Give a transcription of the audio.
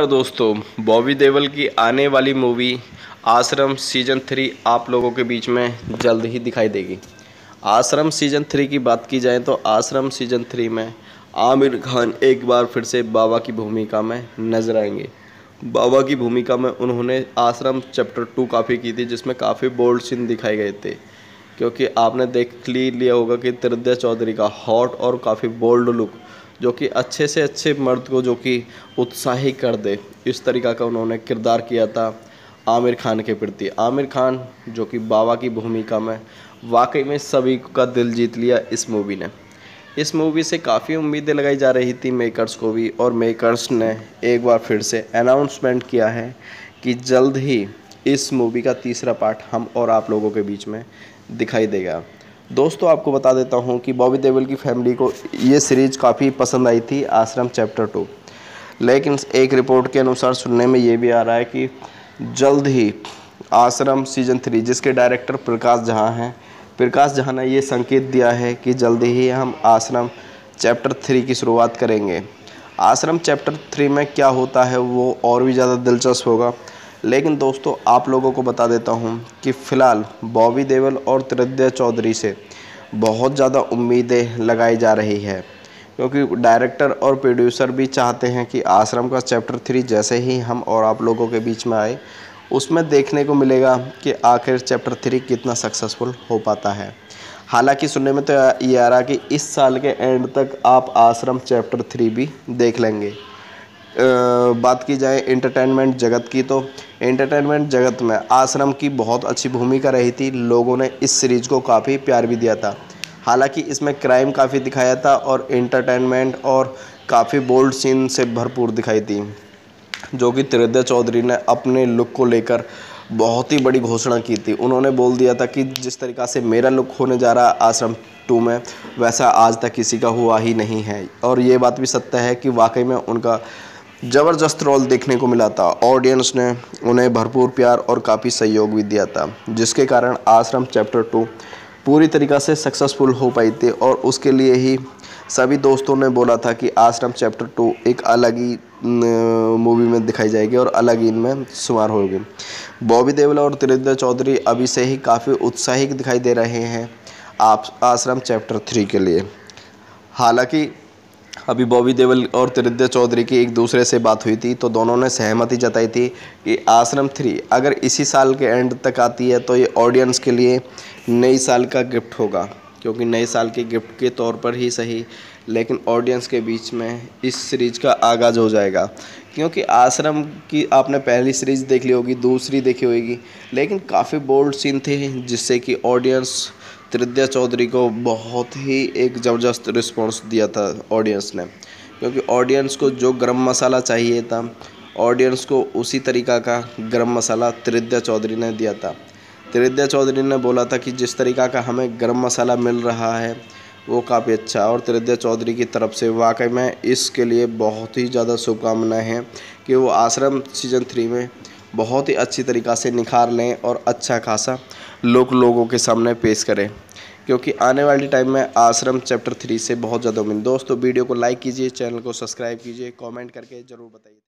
नमस्कार दोस्तों, बॉबी देवल की आने वाली मूवी आश्रम सीज़न थ्री आप लोगों के बीच में जल्द ही दिखाई देगी। आश्रम सीज़न थ्री की बात की जाए तो आश्रम सीज़न थ्री में आमिर खान एक बार फिर से बाबा की भूमिका में नज़र आएँगे। बाबा की भूमिका में उन्होंने आश्रम चैप्टर टू काफ़ी की थी, जिसमें काफ़ी बोल्ड सीन दिखाए गए थे। क्योंकि आपने देख ली, लिया होगा कि त्रिद्या चौधरी का हॉट और काफ़ी बोल्ड लुक जो कि अच्छे से अच्छे मर्द को जो कि उत्साही कर दे। इस तरीका का उन्होंने किरदार किया था आमिर खान के प्रति। आमिर खान, जो कि बाबा की भूमिका में वाकई में सभी का दिल जीत लिया इस मूवी ने। इस मूवी से काफ़ी उम्मीदें लगाई जा रही थी मेकर्स को भी और मेकर्स ने एक बार फिर से अनाउंसमेंट किया है कि जल्द ही इस मूवी का तीसरा पार्ट हम और आप लोगों के बीच में दिखाई देगा। दोस्तों, आपको बता देता हूँ कि बॉबी देवल की फैमिली को ये सीरीज़ काफ़ी पसंद आई थी, आश्रम चैप्टर टू। लेकिन एक रिपोर्ट के अनुसार सुनने में ये भी आ रहा है कि जल्द ही आश्रम सीज़न थ्री, जिसके डायरेक्टर प्रकाश जहाँ हैं, प्रकाश जहाँ ने ये संकेत दिया है कि जल्द ही हम आश्रम चैप्टर थ्री की शुरुआत करेंगे। आश्रम चैप्टर थ्री में क्या होता है, वो और भी ज़्यादा दिलचस्प होगा। लेकिन दोस्तों, आप लोगों को बता देता हूँ कि फ़िलहाल बॉबी देवल और त्रिद्या चौधरी से बहुत ज़्यादा उम्मीदें लगाई जा रही है, क्योंकि डायरेक्टर और प्रोड्यूसर भी चाहते हैं कि आश्रम का चैप्टर थ्री जैसे ही हम और आप लोगों के बीच में आए, उसमें देखने को मिलेगा कि आखिर चैप्टर थ्री कितना सक्सेसफुल हो पाता है। हालाँकि सुनने में तो ये आ रहा कि इस साल के एंड तक आप आश्रम चैप्टर थ्री भी देख लेंगे। बात की जाए इंटरटेनमेंट जगत की तो एंटरटेनमेंट जगत में आश्रम की बहुत अच्छी भूमिका रही थी। लोगों ने इस सीरीज़ को काफ़ी प्यार भी दिया था। हालाँकि इसमें क्राइम काफ़ी दिखाया था और एंटरटेनमेंट और काफ़ी बोल्ड सीन से भरपूर दिखाई थी, जो कि त्रिद्या चौधरी ने अपने लुक को लेकर बहुत ही बड़ी घोषणा की थी। उन्होंने बोल दिया था कि जिस तरीक़ा से मेरा लुक होने जा रहा आश्रम टू में, वैसा आज तक किसी का हुआ ही नहीं है। और ये बात भी सत्य है कि वाकई में उनका ज़बरदस्त रोल देखने को मिला था। ऑडियंस ने उन्हें भरपूर प्यार और काफ़ी सहयोग भी दिया था, जिसके कारण आश्रम चैप्टर टू पूरी तरीक़ा से सक्सेसफुल हो पाई थी और उसके लिए ही सभी दोस्तों ने बोला था कि आश्रम चैप्टर टू एक अलग ही मूवी में दिखाई जाएगी और अलग ही इनमें शुमार होगी। बॉबी देवल और त्रिद्या चौधरी अभी से ही काफ़ी उत्साहित दिखाई दे रहे हैं आप आश्रम चैप्टर थ्री के लिए। हालाँकि अभी बॉबी देवल और त्रिद्य चौधरी की एक दूसरे से बात हुई थी तो दोनों ने सहमति जताई थी कि आश्रम थ्री अगर इसी साल के एंड तक आती है तो ये ऑडियंस के लिए नई साल का गिफ्ट होगा, क्योंकि नए साल के गिफ्ट के तौर पर ही सही, लेकिन ऑडियंस के बीच में इस सीरीज़ का आगाज़ हो जाएगा। क्योंकि आश्रम की आपने पहली सीरीज़ देख ली होगी, दूसरी देखी होगी। लेकिन काफ़ी बोल्ड सीन थे, जिससे कि ऑडियंस त्रिद्या चौधरी को बहुत ही एक ज़बरदस्त रिस्पॉन्स दिया था ऑडियंस ने। क्योंकि ऑडियंस को जो गरम मसाला चाहिए था ऑडियंस को उसी तरीका का गरम मसाला त्रिद्या चौधरी ने दिया था। त्रिद्या चौधरी ने बोला था कि जिस तरीका का हमें गरम मसाला मिल रहा है वो काफ़ी अच्छा और त्रिद्या चौधरी की तरफ़ से वाकई में इसके लिए बहुत ही ज़्यादा शुभकामनाएँ हैं कि वो आश्रम सीज़न थ्री में बहुत ही अच्छी तरीक़ा से निखार लें और अच्छा खासा लोग लोगों के सामने पेश करें। क्योंकि आने वाले टाइम में आश्रम चैप्टर थ्री से बहुत ज़्यादा उम्मीद। दोस्तों, वीडियो को लाइक कीजिए चैनल को सब्सक्राइब कीजिए कमेंट करके ज़रूर बताइए।